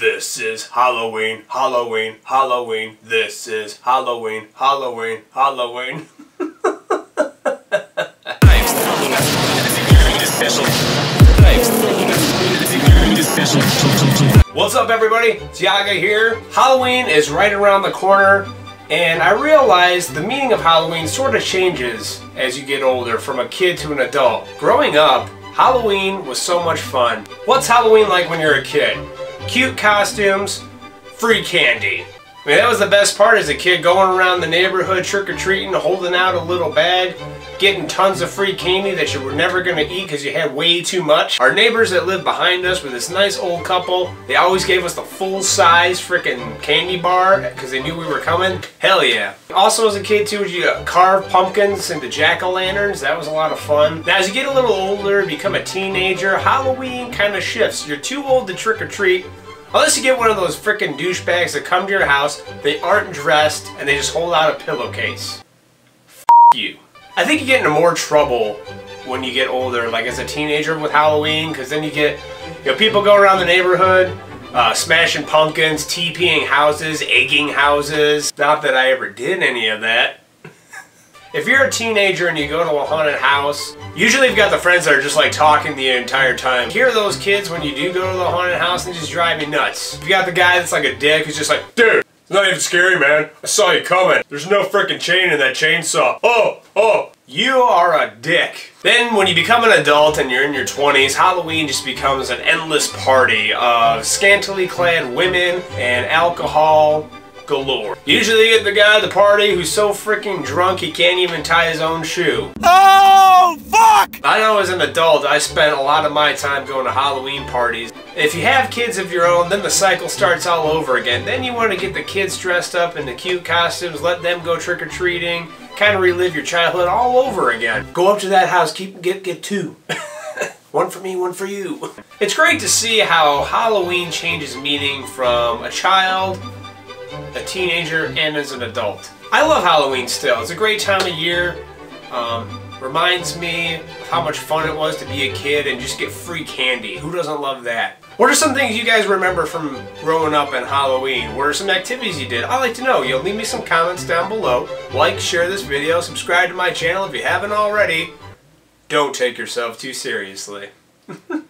This is Halloween, Halloween, Halloween. This is Halloween, Halloween, Halloween. What's up everybody? It's Yaga here. Halloween is right around the corner and I realized the meaning of Halloween sort of changes as you get older from a kid to an adult. Growing up, Halloween was so much fun. What's Halloween like when you're a kid? Cute costumes, free candy. I mean, that was the best part as a kid, going around the neighborhood trick-or-treating, holding out a little bag, getting tons of free candy that you were never going to eat because you had way too much. Our neighbors that lived behind us were this nice old couple. They always gave us the full-size freaking candy bar because they knew we were coming. Hell yeah. Also as a kid too, you carve pumpkins into jack-o'-lanterns. That was a lot of fun. Now as you get a little older, become a teenager, Halloween kind of shifts. You're too old to trick-or-treat, Unless you get one of those freaking douchebags that come to your house, they aren't dressed, and they just hold out a pillowcase. F you. I think you get into more trouble when you get older, like as a teenager with Halloween, because then you get, you know, people go around the neighborhood, uh, smashing pumpkins, TPing houses, egging houses. Not that I ever did any of that. If you're a teenager and you go to a haunted house, usually you've got the friends that are just like talking the entire time. Hear those kids when you do go to the haunted house and just drive me nuts. You got the guy that's like a dick who's just like, dude, it's not even scary, man. I saw you coming. There's no freaking chain in that chainsaw. Oh, oh. You are a dick. Then when you become an adult and you're in your 20s, Halloween just becomes an endless party of scantily clad women and alcohol, galore. Usually you get the guy at the party who's so freaking drunk he can't even tie his own shoe. Oh, fuck! I know as an adult I spent a lot of my time going to Halloween parties. If you have kids of your own, then the cycle starts all over again. Then you want to get the kids dressed up in the cute costumes, let them go trick-or-treating, kind of relive your childhood all over again. Go up to that house, keep get get two. One for me, one for you. It's great to see how Halloween changes meaning from a child a teenager, and as an adult. I love Halloween still. It's a great time of year. Um, reminds me of how much fun it was to be a kid and just get free candy. Who doesn't love that? What are some things you guys remember from growing up and Halloween? What are some activities you did? I'd like to know. You'll leave me some comments down below. Like, share this video, subscribe to my channel if you haven't already. Don't take yourself too seriously.